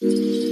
Música